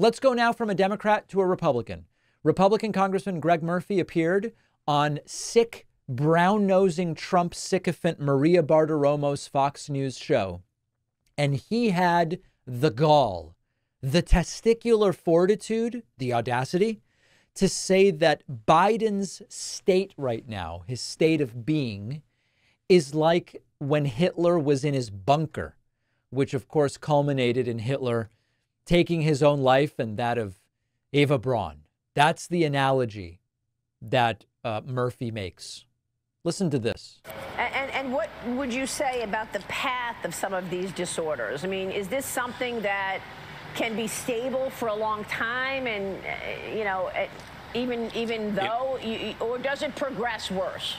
Let's go now from a Democrat to a Republican. Republican Congressman Greg Murphy appeared on sick, brown nosing Trump sycophant Maria Bartiromo's Fox News show. And he had the gall, the testicular fortitude, the audacity to say that Biden's state right now, his state of being, is like when Hitler was in his bunker, which of course culminated in Hitler taking his own life and that of Eva Braun. That's the analogy that uh, Murphy makes. Listen to this. And, and, and, what would you say about the path of some of these disorders? I mean, is this something that can be stable for a long time and, uh, you know, uh, even, even though, yeah. you, or does it progress worse?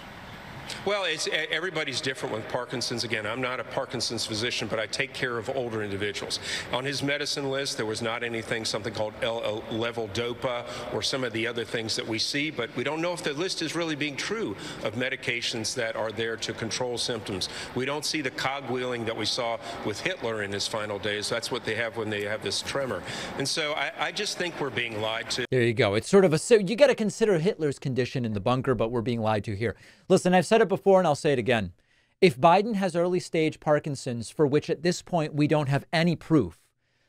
Well, it's, everybody's different with Parkinson's. Again, I'm not a Parkinson's physician, but I take care of older individuals. On his medicine list, there was not anything, something called L Dopa or some of the other things that we see, but we don't know if the list is really being true of medications that are there to control symptoms. We don't see the cogwheeling that we saw with Hitler in his final days. That's what they have when they have this tremor. And so I, I just think we're being lied to. There you go. It's sort of a, so you got to consider Hitler's condition in the bunker, but we're being lied to here. Listen, I've said it before and I'll say it again. If Biden has early stage Parkinson's, for which at this point we don't have any proof,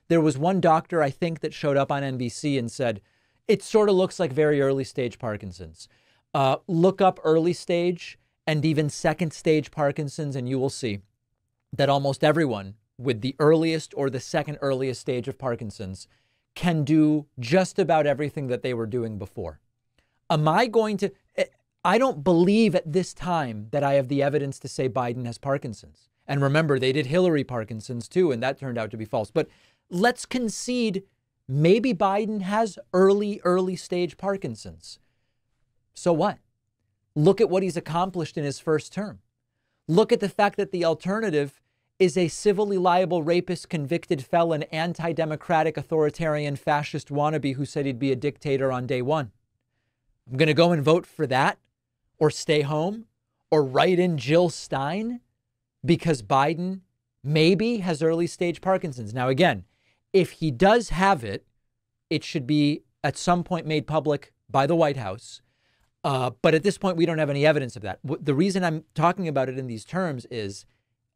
there was one doctor, I think, that showed up on NBC and said, it sort of looks like very early stage Parkinson's. Uh, look up early stage and even second stage Parkinson's, and you will see that almost everyone with the earliest or the second earliest stage of Parkinson's can do just about everything that they were doing before. Am I going to, I don't believe at this time that I have the evidence to say Biden has Parkinson's. And remember, they did Hillary Parkinson's too, and that turned out to be false. But let's concede maybe Biden has early, early stage Parkinson's. So what? Look at what he's accomplished in his first term. Look at the fact that the alternative is a civilly liable rapist, convicted felon, anti democratic, authoritarian, fascist wannabe who said he'd be a dictator on day one. I'm going to go and vote for that or stay home or write in Jill Stein because Biden maybe has early stage Parkinson's. Now, again, if he does have it, it should be at some point made public by the White House. Uh, but at this point, we don't have any evidence of that. The reason I'm talking about it in these terms is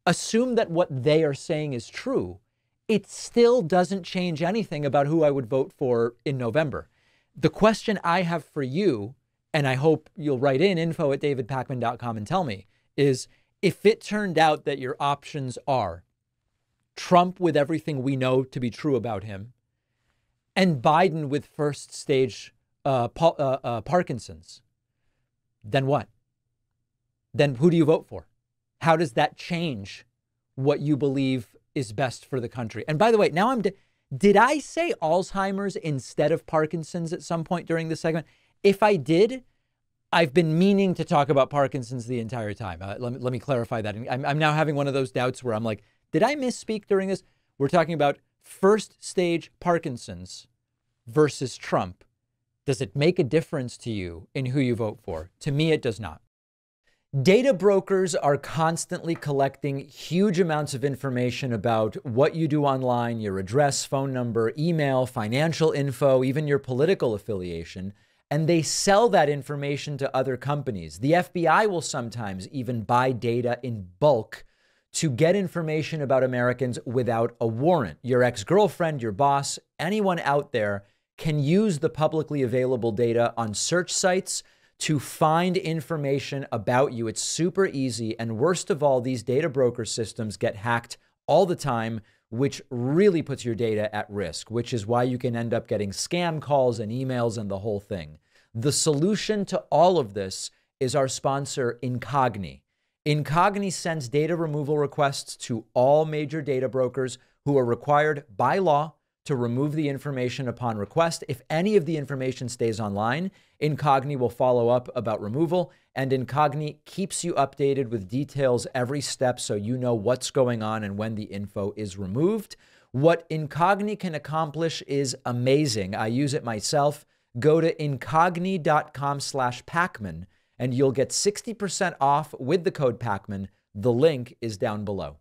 assume that what they are saying is true. It still doesn't change anything about who I would vote for in November. The question I have for you and I hope you'll write in info at davidpakman.com and tell me, is if it turned out that your options are Trump with everything we know to be true about him, and Biden with first stage uh, uh, uh, Parkinson's, then what? Then who do you vote for? How does that change what you believe is best for the country? And by the way, now I'm. did I say Alzheimer's instead of Parkinson's at some point during the segment? If I did, I've been meaning to talk about Parkinson's the entire time. Uh, let, me, let me clarify that. I'm, I'm now having one of those doubts where I'm like, did I misspeak during this? We're talking about first stage Parkinson's versus Trump. Does it make a difference to you in who you vote for? To me, it does not. Data brokers are constantly collecting huge amounts of information about what you do online, your address, phone number, email, financial info, even your political affiliation and they sell that information to other companies. The FBI will sometimes even buy data in bulk to get information about Americans without a warrant. Your ex girlfriend, your boss, anyone out there can use the publicly available data on search sites to find information about you. It's super easy. And worst of all, these data broker systems get hacked all the time, which really puts your data at risk, which is why you can end up getting scam calls and emails and the whole thing. The solution to all of this is our sponsor, Incogni. Incogni sends data removal requests to all major data brokers who are required by law to remove the information upon request. If any of the information stays online, Incogni will follow up about removal, and Incogni keeps you updated with details every step so you know what's going on and when the info is removed. What Incogni can accomplish is amazing. I use it myself go to incogni.com slash Pakman and you'll get 60% off with the code Pakman. The link is down below.